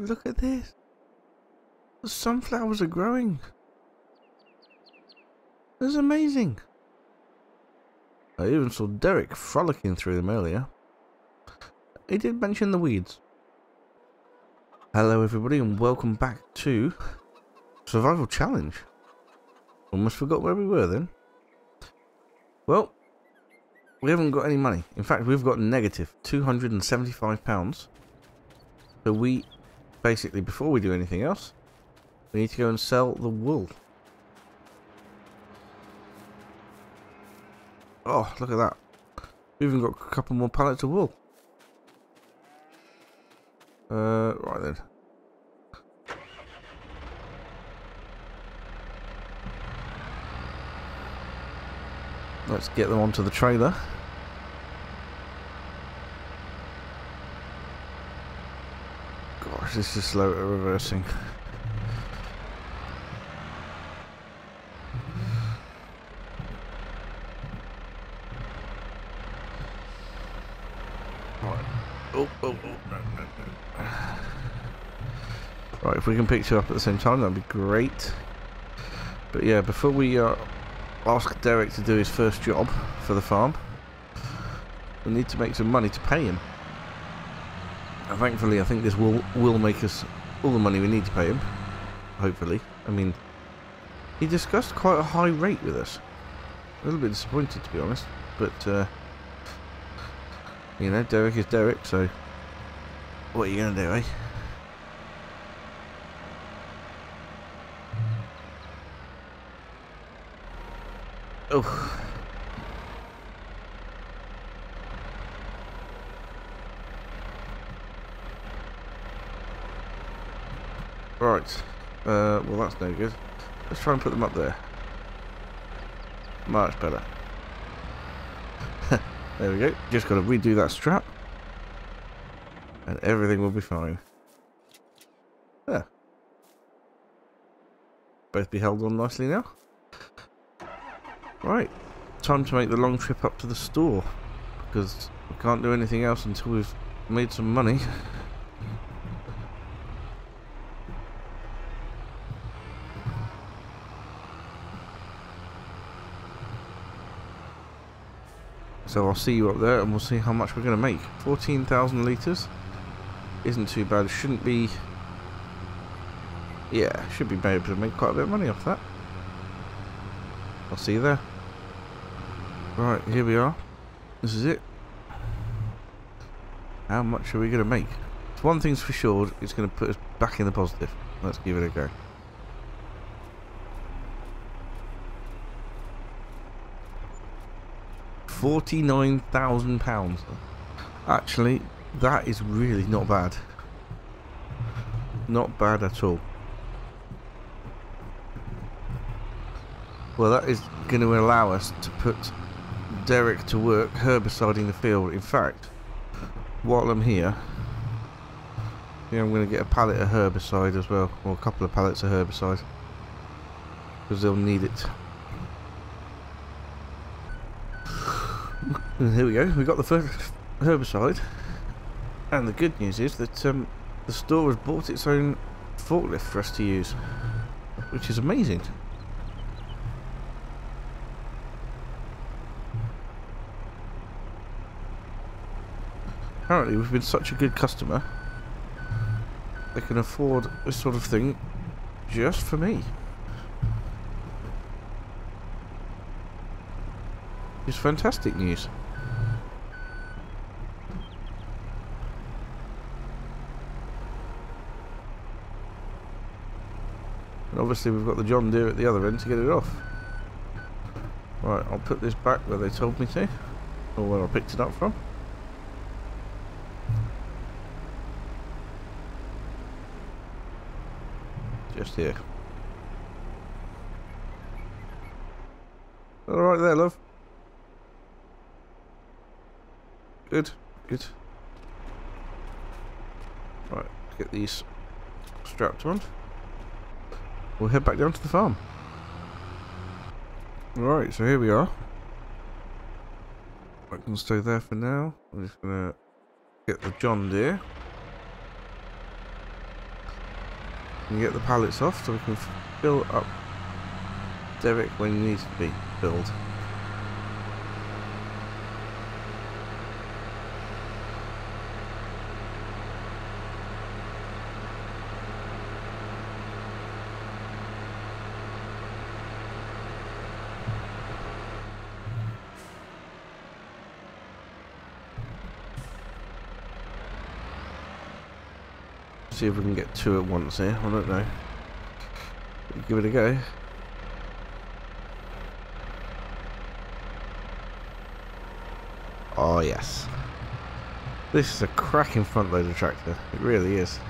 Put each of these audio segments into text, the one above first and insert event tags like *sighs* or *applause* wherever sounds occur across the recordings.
Look at this. The sunflowers are growing. That's amazing. I even saw Derek frolicking through them earlier. He did mention the weeds. Hello everybody and welcome back to Survival Challenge. Almost forgot where we were then. Well, we haven't got any money. In fact, we've got negative £275. So we, basically, before we do anything else, we need to go and sell the wool. Oh, look at that. We've even got a couple more pallets of wool. Uh, right then. Let's get them onto the trailer. Gosh, this is slow at reversing. Right. Oh, oh, oh. Right, if we can pick you up at the same time, that'd be great. But yeah, before we uh, ask Derek to do his first job for the farm, we need to make some money to pay him. Thankfully, I think this will will make us all the money we need to pay him. Hopefully, I mean, he discussed quite a high rate with us. A little bit disappointed, to be honest, but uh, you know, Derek is Derek, so what are you gonna do, eh? Oh. Right. Uh, well, that's no good. Let's try and put them up there. Much better. *laughs* there we go. Just got to redo that strap. And everything will be fine. There. Both be held on nicely now. Right. Time to make the long trip up to the store. Because we can't do anything else until we've made some money. *laughs* So I'll see you up there and we'll see how much we're going to make. 14,000 litres. Isn't too bad. Shouldn't be... Yeah, should be able to make quite a bit of money off that. I'll see you there. Right, here we are. This is it. How much are we going to make? One thing's for sure, it's going to put us back in the positive. Let's give it a go. £49,000. Actually, that is really not bad. Not bad at all. Well, that is going to allow us to put Derek to work herbiciding the field. In fact, while I'm here, yeah, I'm going to get a pallet of herbicide as well, or a couple of pallets of herbicide, because they'll need it. And here we go, we got the first herbicide, and the good news is that um, the store has bought its own forklift for us to use, which is amazing. Apparently we've been such a good customer they can afford this sort of thing just for me. It's fantastic news. Obviously we've got the John Deere at the other end to get it off. Right, I'll put this back where they told me to. Or where I picked it up from. Just here. Alright there, love. Good, good. Right, get these strapped on. We'll head back down to the farm. Alright, so here we are. I can stay there for now. I'm just gonna get the John Deere. and get the pallets off so we can fill up Derek when he needs to be filled. See if we can get two at once here. I don't know. Give it a go. Oh yes. This is a cracking front loader tractor. It really is.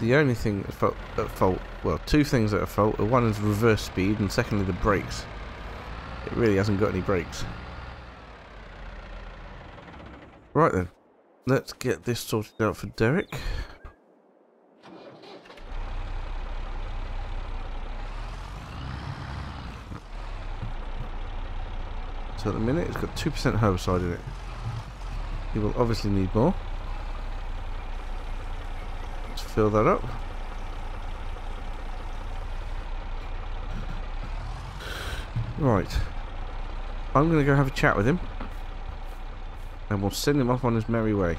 The only thing at fault, well, two things that are fault. One is reverse speed, and secondly the brakes. It really hasn't got any brakes. Right then, let's get this sorted out for Derek. So at the minute it's got 2% herbicide in it. You will obviously need more. Let's fill that up. Right. I'm going to go have a chat with him and we'll send him off on his merry way.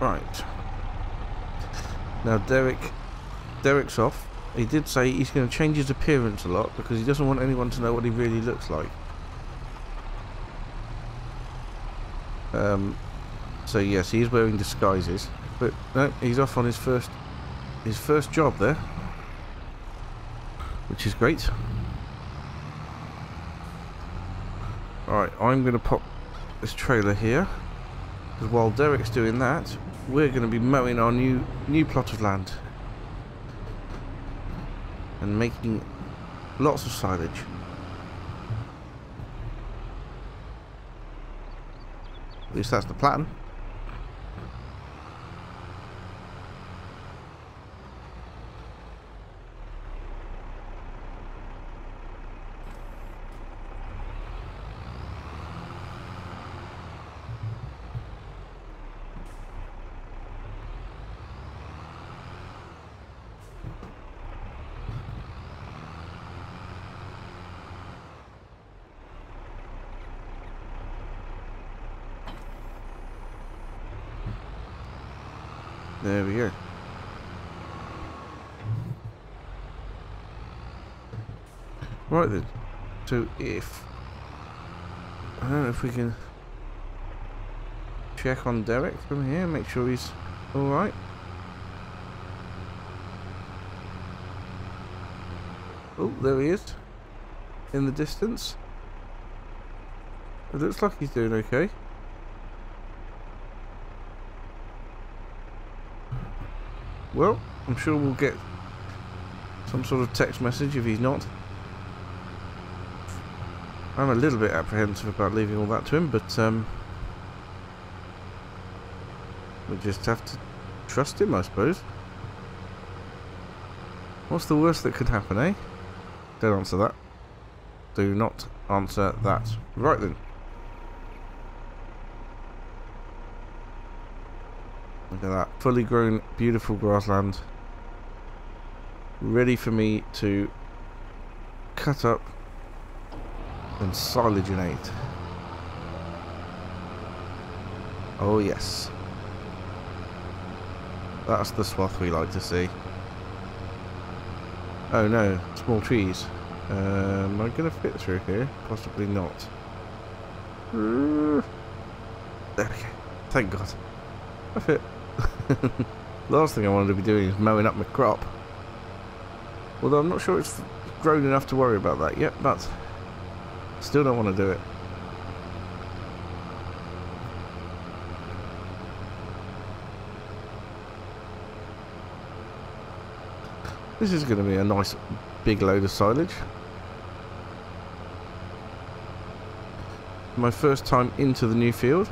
Right. Now Derek, Derek's off. He did say he's going to change his appearance a lot because he doesn't want anyone to know what he really looks like. Um, so yes, he is wearing disguises, but no, he's off on his first his first job there which is great. Alright, I'm going to pop this trailer here, because while Derek's doing that, we're going to be mowing our new, new plot of land. And making lots of silage. At least that's the plan. There we go. Right then. So if I don't know if we can check on Derek from here, make sure he's alright. Oh, there he is. In the distance. It looks like he's doing okay. Well, I'm sure we'll get some sort of text message if he's not. I'm a little bit apprehensive about leaving all that to him, but um, we just have to trust him, I suppose. What's the worst that could happen, eh? Don't answer that. Do not answer that. Right then. Look at that. Fully grown, beautiful grassland. Ready for me to cut up and silaginate. Oh yes. That's the swath we like to see. Oh no, small trees. Um, am I going to fit through here? Possibly not. There we go. Thank God. I fit. *laughs* Last thing I wanted to be doing is mowing up my crop. Although I'm not sure it's grown enough to worry about that yet, but still don't want to do it. This is going to be a nice big load of silage. My first time into the new field.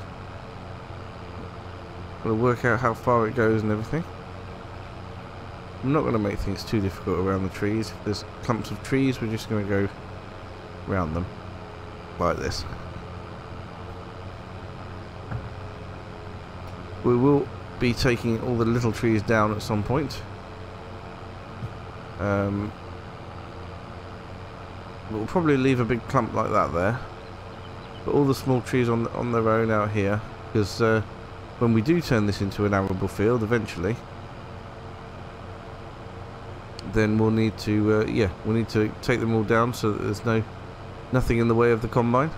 Gotta work out how far it goes and everything. I'm not going to make things too difficult around the trees. If there's clumps of trees, we're just going to go around them like this. We will be taking all the little trees down at some point. Um, we'll probably leave a big clump like that there. But all the small trees on on their own out here, because uh, when we do turn this into an arable field eventually, then we'll need to, uh, yeah, we'll need to take them all down so that there's no nothing in the way of the combine.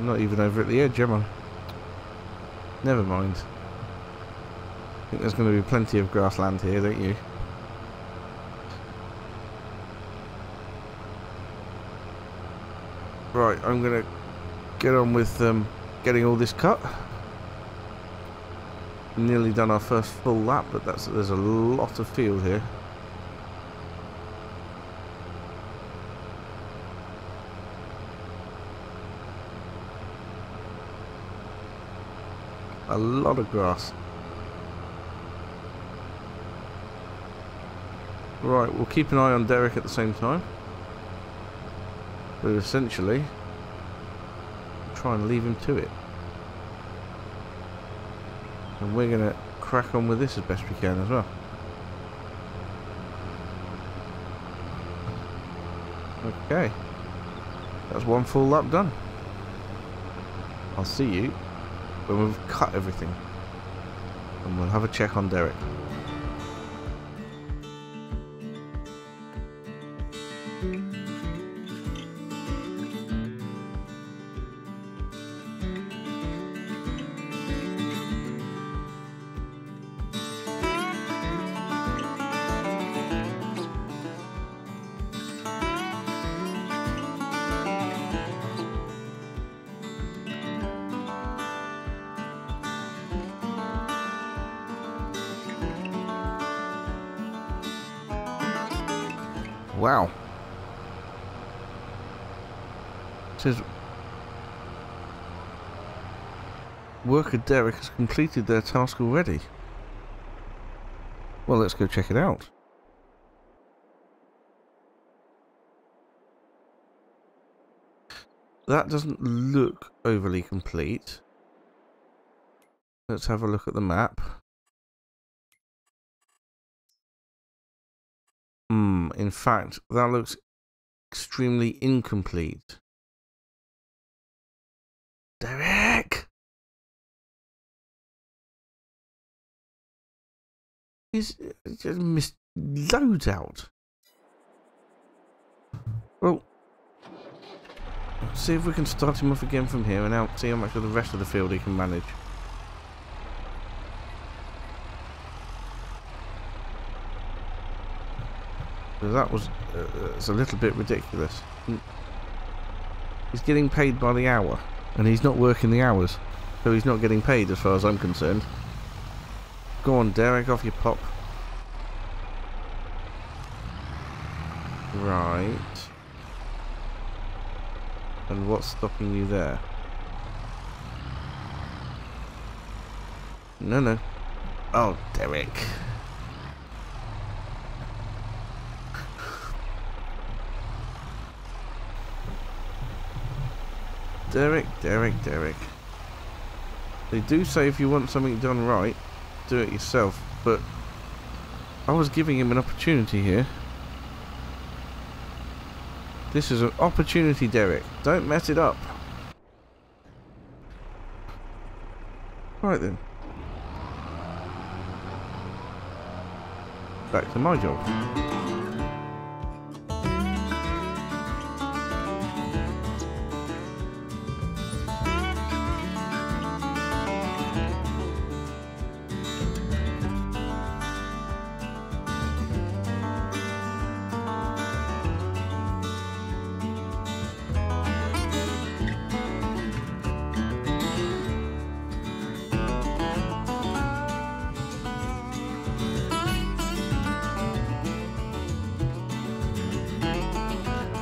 Not even over at the edge, am I? Never mind. I think there's going to be plenty of grassland here, don't you? Right, I'm going to get on with um, getting all this cut. Nearly done our first full lap, but that's there's a lot of field here. A lot of grass. Right, we'll keep an eye on Derek at the same time. But essentially, try and leave him to it. And we're going to crack on with this as best we can as well. Okay. That's one full lap done. I'll see you when we've cut everything. And we'll have a check on Derek. Derek has completed their task already. Well, let's go check it out. That doesn't look overly complete. Let's have a look at the map. Hmm, in fact, that looks extremely incomplete. Derek! He's just missed loads out. Well, see if we can start him off again from here and out see how much of the rest of the field he can manage. that was uh, it's a little bit ridiculous. He's getting paid by the hour, and he's not working the hours, so he's not getting paid as far as I'm concerned. Go on, Derek, off you pop. Right. And what's stopping you there? No, no. Oh, Derek. Derek, Derek, Derek. They do say if you want something done right, do it yourself, but I was giving him an opportunity here. This is an opportunity, Derek. Don't mess it up. Right then. Back to my job.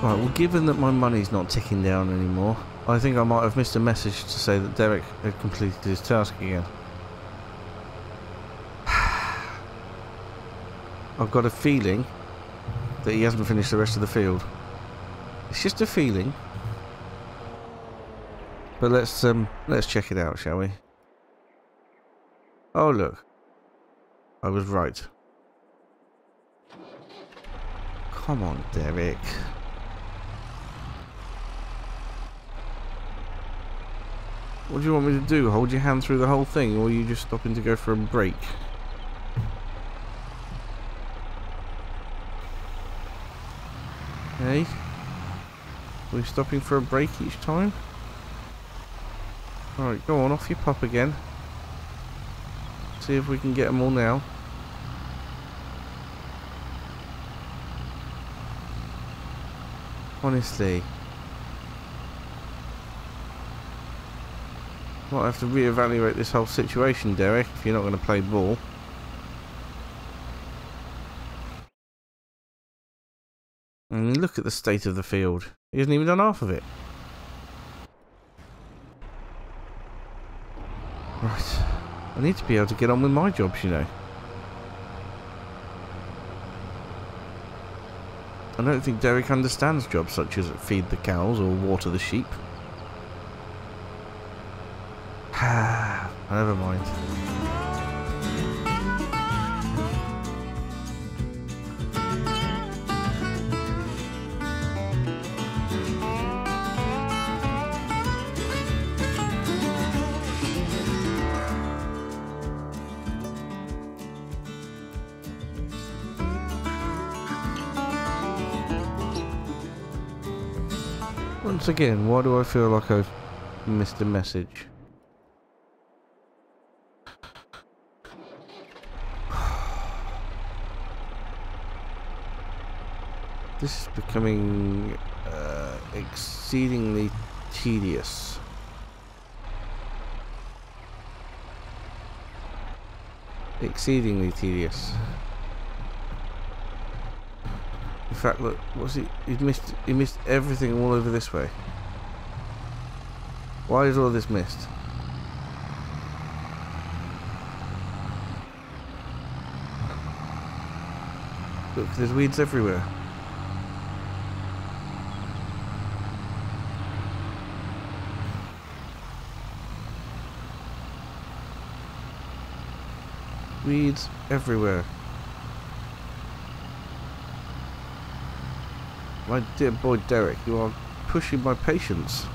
Right, well given that my money's not ticking down anymore, I think I might have missed a message to say that Derek had completed his task again. *sighs* I've got a feeling that he hasn't finished the rest of the field. It's just a feeling. But let's um let's check it out, shall we? Oh look. I was right. Come on, Derek. What do you want me to do? Hold your hand through the whole thing, or are you just stopping to go for a break? Hey? Are we stopping for a break each time? Alright, go on, off you pop again. See if we can get them all now. Honestly. Might have to reevaluate this whole situation, Derek, if you're not going to play ball. And look at the state of the field. He hasn't even done half of it. Right. I need to be able to get on with my jobs, you know. I don't think Derek understands jobs such as feed the cows or water the sheep. *sighs* Never mind. Once again, why do I feel like I've missed a message? This is becoming uh, exceedingly tedious. Exceedingly tedious. In fact, look, what's he? He missed. He missed everything all over this way. Why is all this missed? Look, there's weeds everywhere. Weeds everywhere. My dear boy Derek, you are pushing my patience.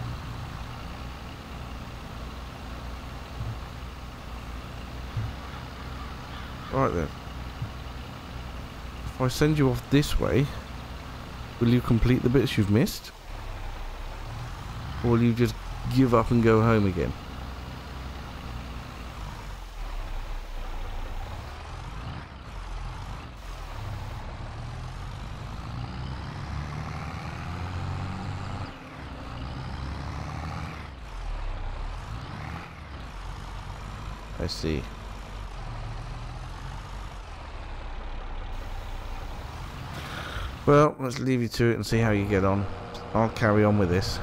Right then. If I send you off this way, will you complete the bits you've missed? Or will you just give up and go home again? I see. Well, let's leave you to it and see how you get on. I'll carry on with this.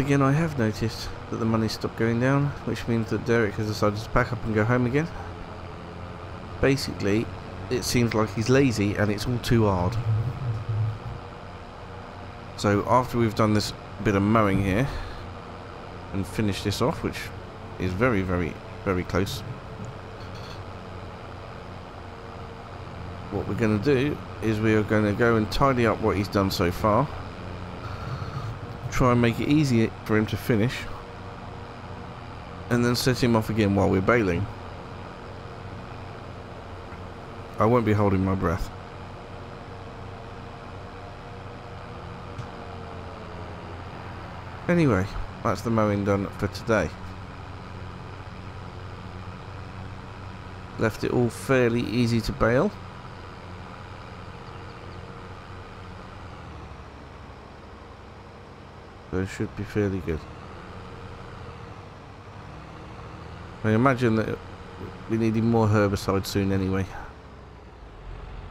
Again I have noticed that the money stopped going down, which means that Derek has decided to pack up and go home again. Basically, it seems like he's lazy and it's all too hard. So after we've done this bit of mowing here, and finished this off, which is very, very, very close, what we're going to do is we are going to go and tidy up what he's done so far try and make it easier for him to finish and then set him off again while we're baling. I won't be holding my breath. Anyway, that's the mowing done for today. Left it all fairly easy to bale. Should be fairly good. I imagine that we needed more herbicide soon anyway.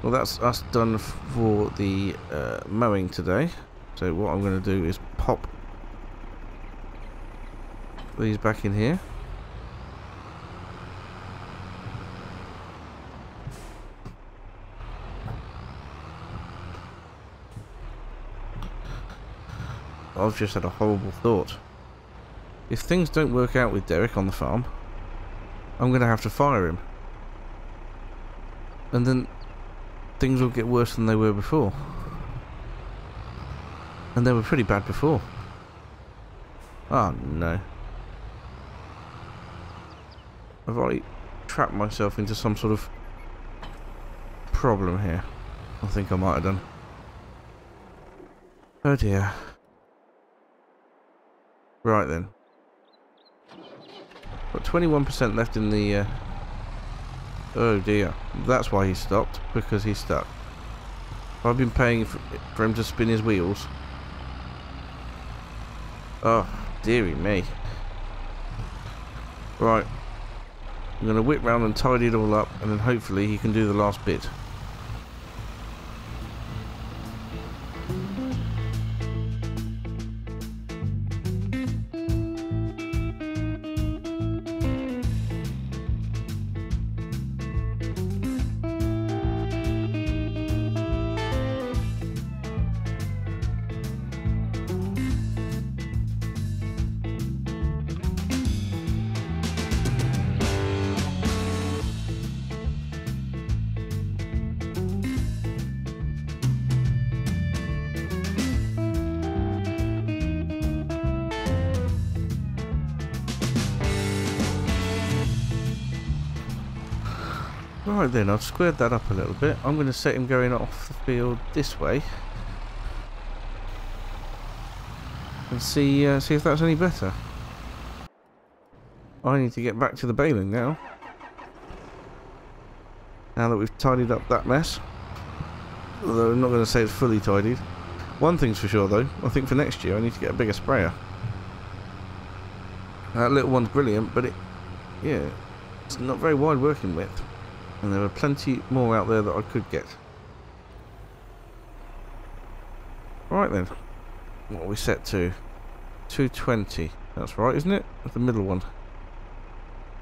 Well, that's us done for the uh, mowing today. So what I'm going to do is pop these back in here. I've just had a horrible thought. If things don't work out with Derek on the farm, I'm going to have to fire him. And then things will get worse than they were before. And they were pretty bad before. Oh no. I've already trapped myself into some sort of problem here? I think I might have done. Oh dear. Right then. Got 21% left in the... Uh... Oh dear. That's why he stopped. Because he's stuck. I've been paying for, for him to spin his wheels. Oh, dearie me. Right. I'm going to whip round and tidy it all up and then hopefully he can do the last bit. I've squared that up a little bit. I'm going to set him going off the field this way. And see, uh, see if that's any better. I need to get back to the baling now. Now that we've tidied up that mess. Although I'm not going to say it's fully tidied. One thing's for sure though, I think for next year I need to get a bigger sprayer. That little one's brilliant, but it, yeah, it's not very wide working width. And there are plenty more out there that I could get. Right then. What are we set to? 220. That's right, isn't it? That's the middle one.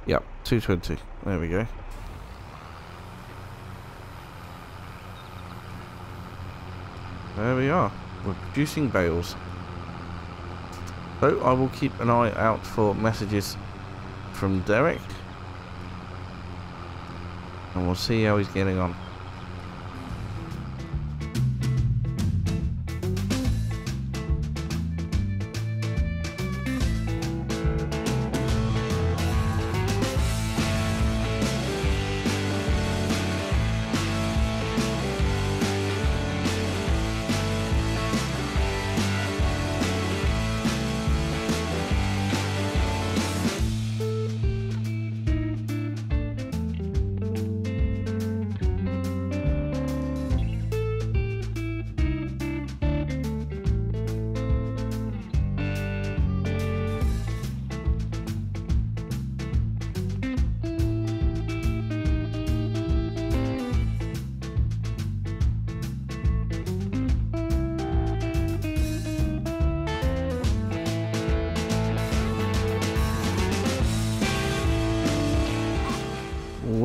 Yep, 220. There we go. There we are. We're producing bales. So I will keep an eye out for messages from Derek and we'll see how he's getting on.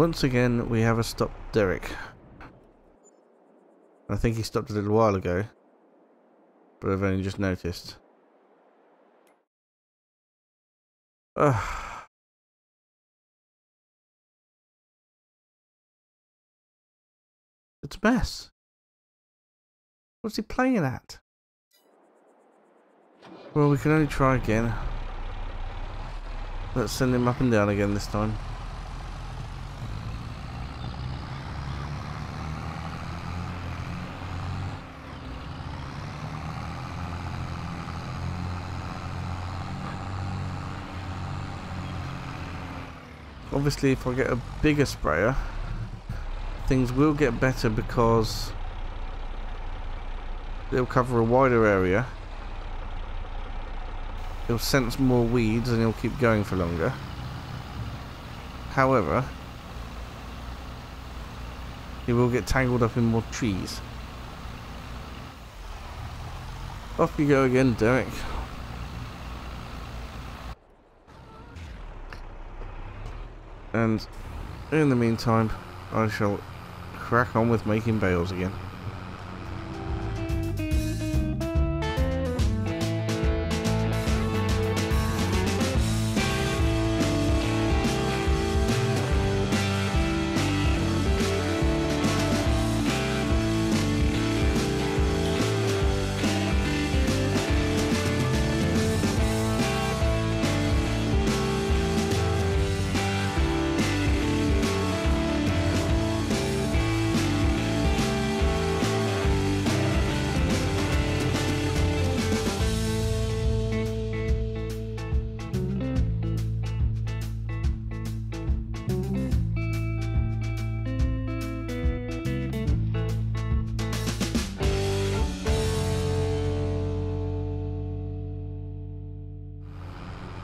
Once again we have a stop Derek. I think he stopped a little while ago, but I've only just noticed. Ugh. It's a mess. What's he playing at? Well, we can only try again. Let's send him up and down again this time. Obviously if I get a bigger sprayer, things will get better because it'll cover a wider area. It'll sense more weeds and it'll keep going for longer. However, it will get tangled up in more trees. Off you go again, Derek. And in the meantime, I shall crack on with making bales again.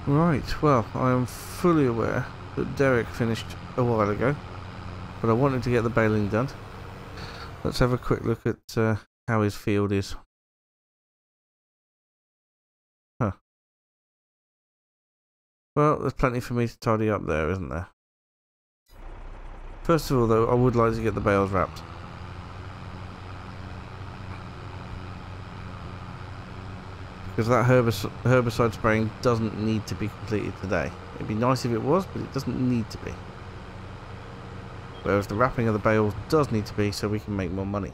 Right, well, I am fully aware that Derek finished a while ago, but I wanted to get the baling done. Let's have a quick look at uh, how his field is. Huh. Well, there's plenty for me to tidy up there, isn't there? First of all, though, I would like to get the bales wrapped. Because that herbicide, herbicide spraying doesn't need to be completed today. It'd be nice if it was, but it doesn't need to be. Whereas the wrapping of the bales does need to be so we can make more money.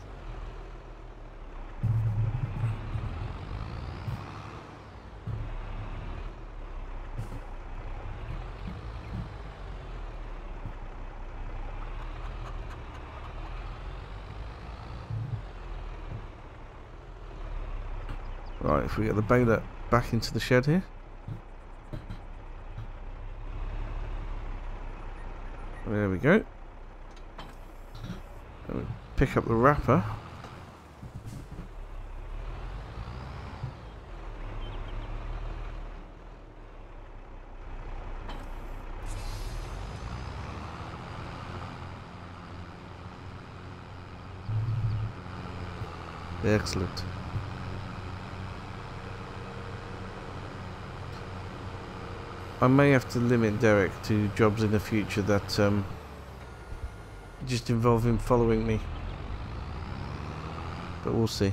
Right, if we get the baler back into the shed here. There we go. We pick up the wrapper. Excellent. I may have to limit Derek to jobs in the future that um, just involve him following me. But we'll see.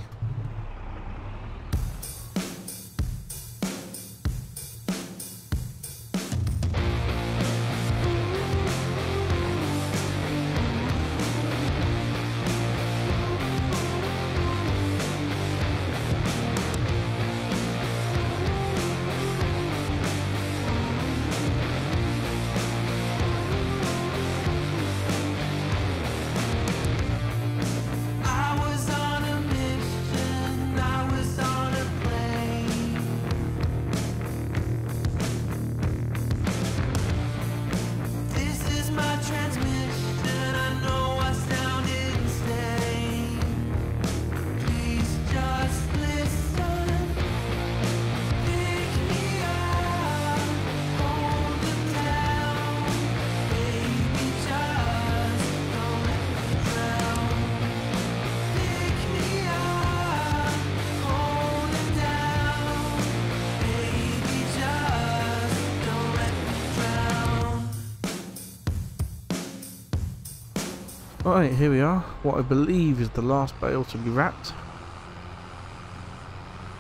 Right, here we are. What I believe is the last bale to be wrapped.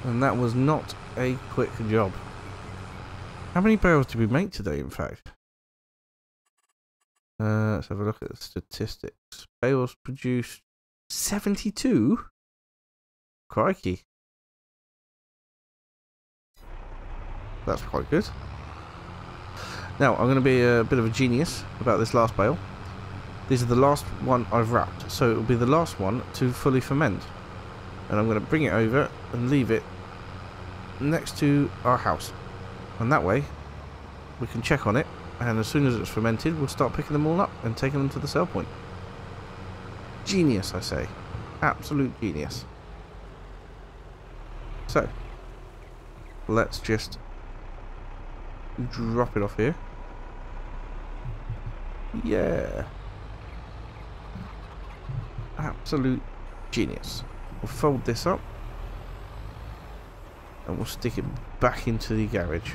And that was not a quick job. How many bales did we make today, in fact? Uh, let's have a look at the statistics. Bales produced 72? Crikey. That's quite good. Now, I'm going to be a bit of a genius about this last bale. These are the last one I've wrapped, so it will be the last one to fully ferment. And I'm going to bring it over and leave it next to our house. And that way, we can check on it And as soon as it's fermented, we'll start picking them all up and taking them to the sell point. Genius, I say. Absolute genius. So, let's just drop it off here. Yeah. Absolute genius. We'll fold this up and we'll stick it back into the garage.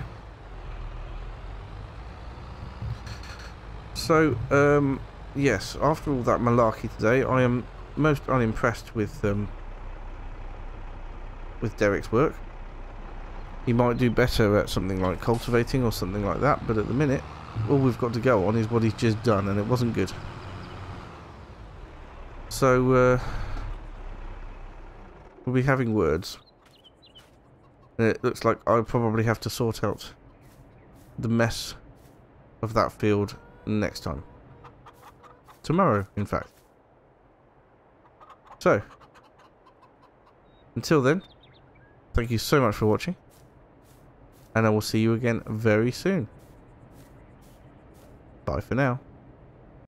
So, um, yes, after all that malarkey today, I am most unimpressed with um, with Derek's work. He might do better at something like cultivating or something like that, but at the minute, all we've got to go on is what he's just done, and it wasn't good. So, uh, we'll be having words. It looks like I probably have to sort out the mess of that field next time. Tomorrow, in fact. So, until then, thank you so much for watching. And I will see you again very soon. Bye for now.